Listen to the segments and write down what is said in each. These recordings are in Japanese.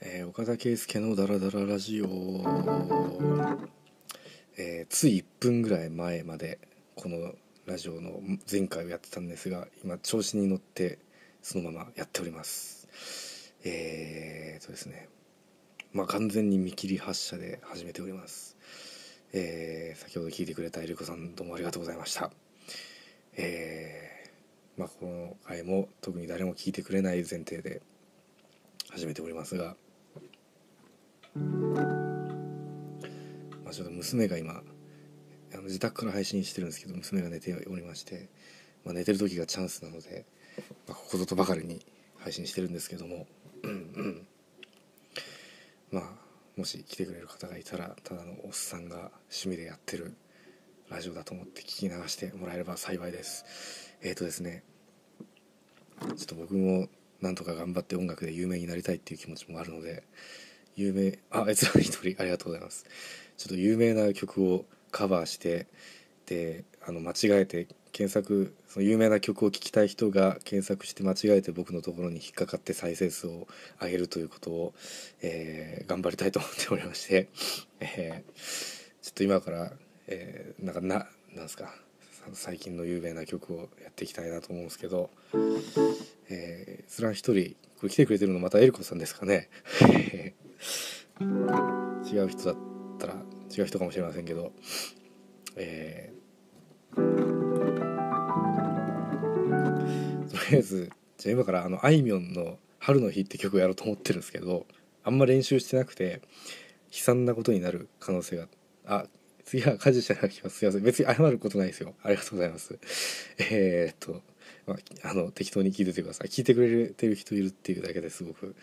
えー岡田圭佑のダラダララジオ、えーつい1分ぐらい前までこのラジオの前回をやってたんですが今調子に乗ってそのままやっております。えーとですね。まあ完全に見切り発車で始めております。えー先ほど聞いてくれたえりこさんどうもありがとうございました。えーまあこの回も特に誰も聞いてくれない前提で始めておりますがまあ、ちょっと娘が今あの自宅から配信してるんですけど娘が寝ておりまして、まあ、寝てる時がチャンスなので、まあ、ここぞとばかりに配信してるんですけどもまあもし来てくれる方がいたらただのおっさんが趣味でやってるラジオだと思って聞き流してもらえれば幸いです。えーとですねちょっと僕もなんとか頑張って音楽で有名になりたいっていう気持ちもあるので有名あ閲覧一人ありがとうございます。ちょっと有名な曲をカバーしてであの間違えて検索その有名な曲を聴きたい人が検索して間違えて僕のところに引っかかって再生数を上げるということを、えー頑張りたいと思っておりまして、えーちょっと今から、えーなんかななんですか最近の有名な曲をやっていきたいなと思うんですけど、えー、閲覧一人これ来てくれてるのまたエリコさんですかね？違う人だったら違う人かもしれませんけどえーとりあえずじゃあ今からあのあいみょんの「春の日」って曲をやろうと思ってるんですけどあんま練習してなくて悲惨なことになる可能性があ次は家事しなきます。すいません。別に謝ることないですよ。ありがとうございます。えー、っと、まあ、あの適当に聞いててください。聞いてくれてる人いるっていうだけですごく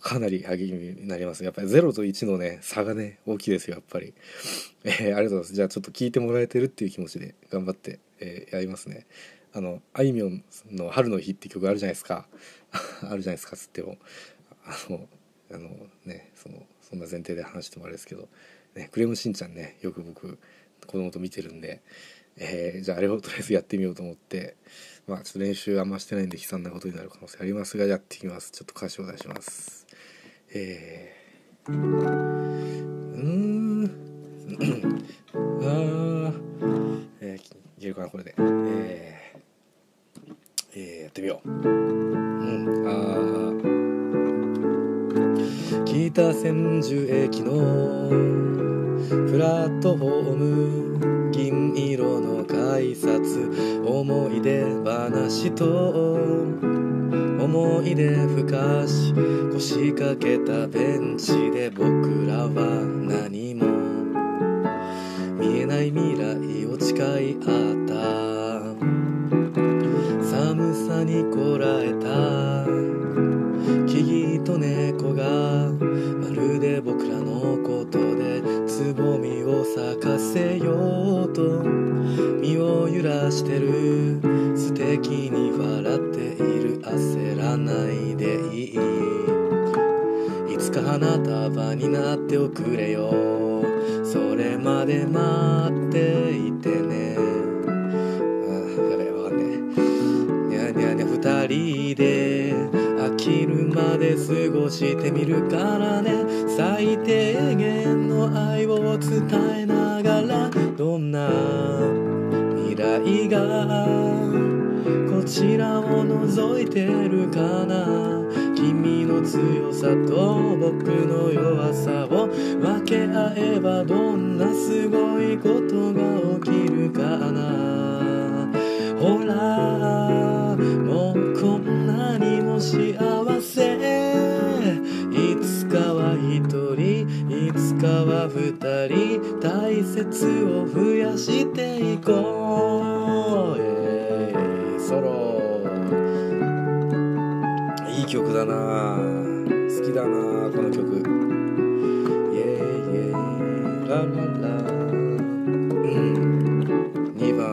かなり励みになります。やっぱり0と1のね差がね大きいですよやっぱり、えーありがとうございます。じゃあちょっと聞いてもらえてるっていう気持ちで頑張って、えーやりますね。あのあいみょんの「春の日」って曲あるじゃないですか。あるじゃないですかつっても。あのあのねそのそんな前提で話してもあれですけど、ね、クレヨンしんちゃんねよく僕子供と見てるんで、えーじゃああれをとりあえずやってみようと思ってまあちょっと練習あんましてないんで悲惨なことになる可能性ありますがやってみます。ちょっと歌詞を出します。えー、うーん。あー。えー、いけるかなこれで。えー。えーやってみよう。うん。あー。北千住駅のプラットフォーム銀色の改札思い出話と思い出ふかし腰掛けたベンチで僕らは何も見えない未来を誓い合った。寒さにこらえた。木々と猫がのことでつぼみを咲かせようと身を揺らしてる。素敵に笑っている焦らないでいい。いつか花束になっておくれよ。それまで待っていてね。あやべえわかんねにゃにゃにゃ二人で飽きるまで過ごしてみるからね。最低限の愛を伝えながらどんな未来がこちらを覗いてるかな。君の強さと僕の弱さを分け合えばどんなすごいことが起きるかな。ほら二人大切を増やしていこう、えーソロ。いい曲だな。好きだなこの曲。イエイイエイラララ。2番。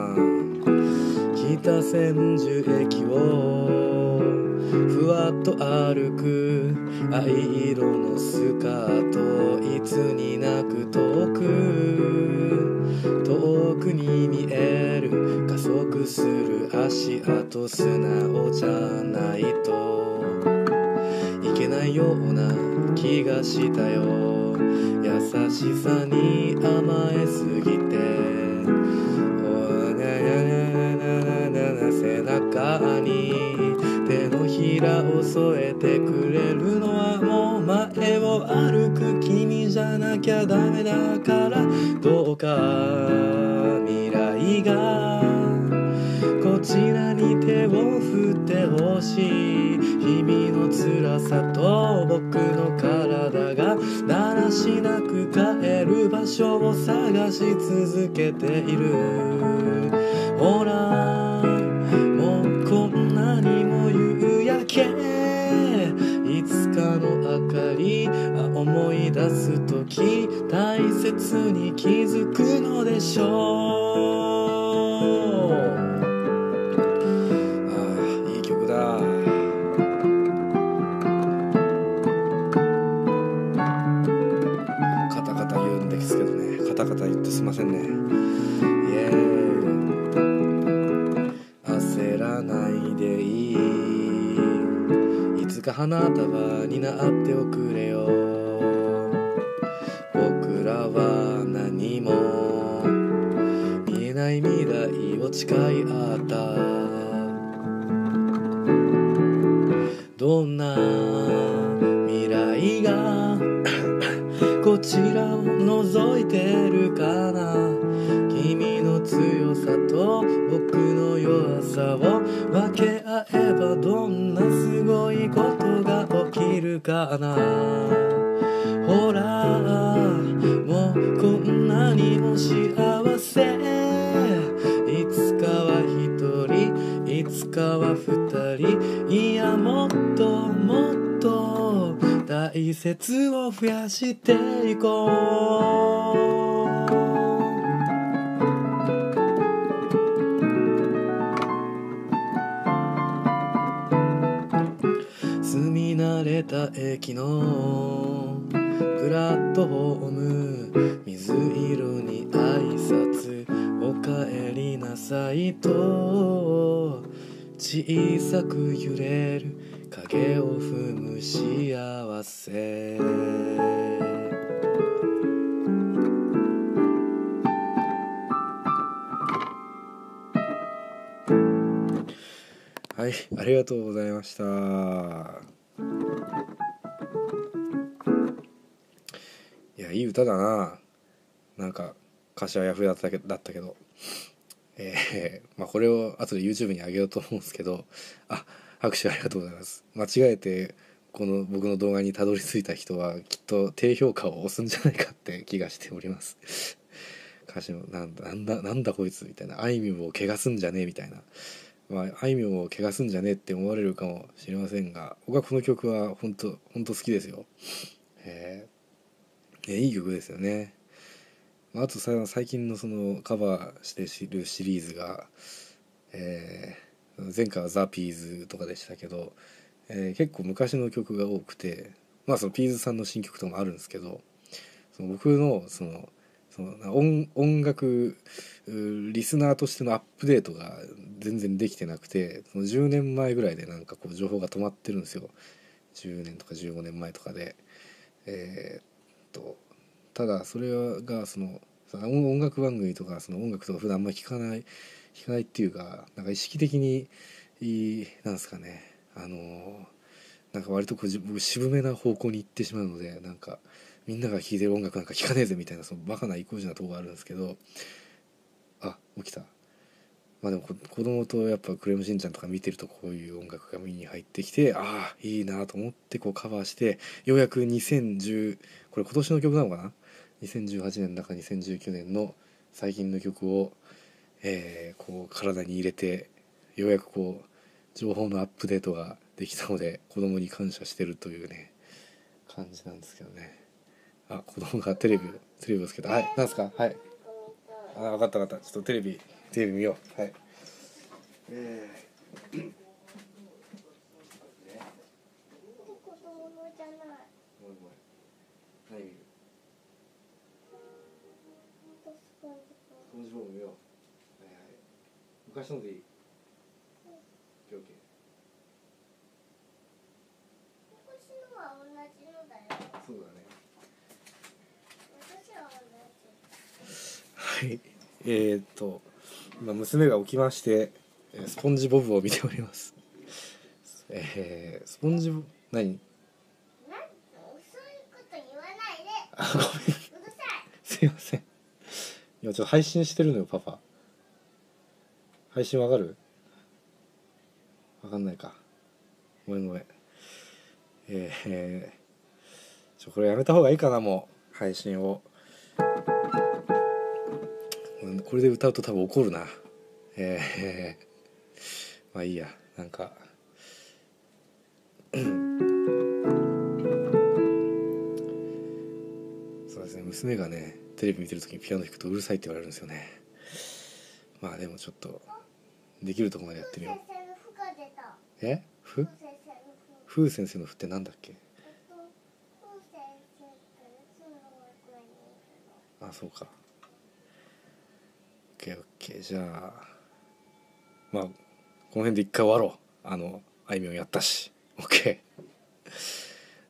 北千住駅をふわっと歩く。藍色のスカート。いつになくに見える。か速する足跡素直じゃないと。いけないような気がしたよ。優しさに甘えすぎて。おななななな背中に手のひらを添えてくれるのはもう前を歩く君じゃなきゃダメだからどうかがこちらに手を振ってほしい。日々の辛さと僕の体がだらしなく帰る場所を探し続けている。ほらもうこんなにも夕焼け。いつかの明かり思い出す時大切に気づくのでしょう。花束になっておくれよ。僕らは何も。見えない未来を誓い合った。どんな未来が こちらを覗いてるかな。君の強さと僕の弱さを分け合えばどんなかなほらもうこんなにも幸せ。いつかは一人。いつかは二人。いやもっともっと大切を増やしていこう。た駅のプラットフォーム水色に挨拶おかえりなさいと小さく揺れる影を踏む幸せ。はいありがとうございました。いやいい歌だな。なんか歌詞はヤフーだったけどえー、まあこれを後で YouTube に上げようと思うんですけどあ拍手ありがとうございます。間違えてこの僕の動画にたどり着いた人はきっと低評価を押すんじゃないかって 気がしております。歌詞のなんだなんだなんだこいつみたいな。あいみょんを怪我すんじゃねえみたいな。まあ、あいみょんを怪我すんじゃねえって思われるかもしれませんが僕はこの曲は本当本当好きですよ。えー、いい曲ですよね。あとさ最近のそのカバーして知るシリーズが、えー、前回はザ・ピーズとかでしたけど、えー、結構昔の曲が多くてまあそのピーズさんの新曲とかもあるんですけどその僕のその音音楽リスナーとしてのアップデートが全然できてなくてその10年前ぐらいでなんかこう情報が止まってるんですよ10年とか15年前とかで。えー、っとただそれがその音楽番組とかその音楽とか普段あんまり聞かない聞かないっていうかなんか意識的になんですかねあのなんか割とこう僕渋めな方向に行ってしまうのでなんかみんなが聴いてる音楽なんか聴かねえぜみたいなそのバカな意固地なとこがあるんですけどあ起きた。まあでも子供とやっぱクレヨンしんちゃんとか見てるとこういう音楽が目に入ってきてああいいなと思ってこうカバーしてようやく2010これ今年の曲なのかな？2018年だか2019年の最近の曲を、えー、こう体に入れてようやくこう情報のアップデートができたので子供に感謝してるというね感じなんですけどね。あ子供がテレビテレビをつけた。はいなんですか？はい。あ分かった分かった。ちょっとテレビテレビ見よう。はい。えー昔のでいい昔のは同じのだよ。そうだね私は同じはい。えー、っと今娘が起きましてえースポンジボブを見ております。えー、スポンジボ何？あごめん。すいません。今ちょっと配信してるのよパパ。配信わかる？わかんないか。ごめんごめん。えー、えー、ちょこれやめた方がいいかなもう。配信をこれで歌うと多分怒るな。えー、まあいいや。なんか。そうですね。娘がねテレビ見てる時にピアノ弾くとうるさいって言われるんですよね。まあでもちょっとできるとこまでやってみよう。え？ふ？先生の負ふう先生のふってなんだっけ？えっと風先生ってその保ケーオッケー。じゃあまあこの辺で一回終わろう。あのあいみょんやったし。オッケー。